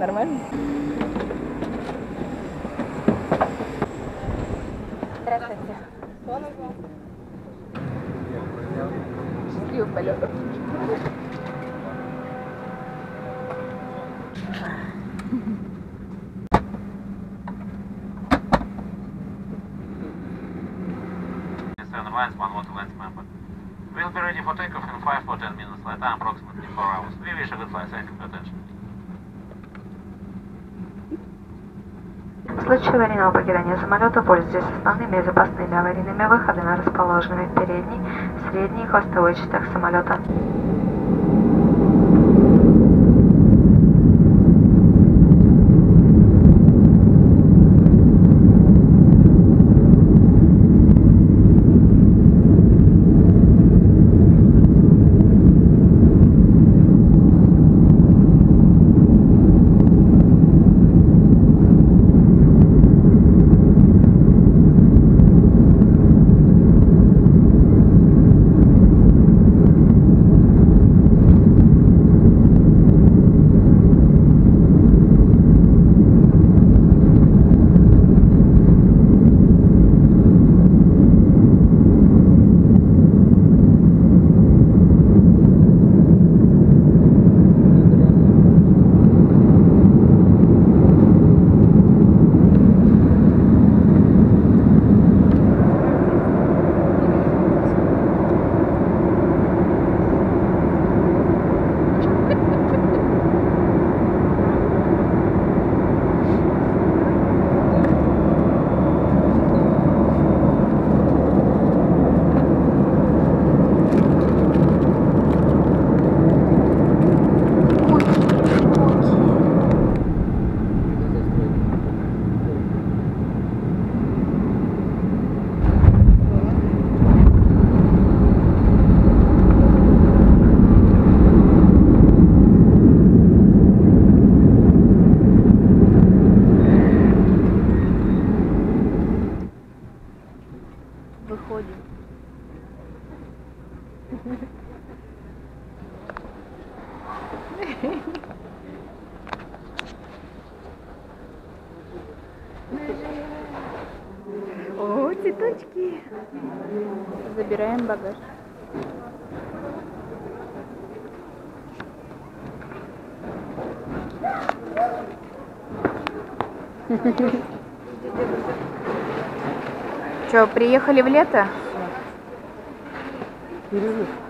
Нормально? Здравствуйте. Счастливых полетов. Seven lines, one water lens member. We'll be ready for takeoff in 5 or 10 minutes, time approximately 4 hours. We wish a good flight, thank you for attention. В случае аварийного покидания самолета пользуйтесь основными и запасными аварийными выходами, расположенными в передней, средней и хвостовой частях самолета. О, цветочки. Забираем багаж. Че, приехали в лето? いる。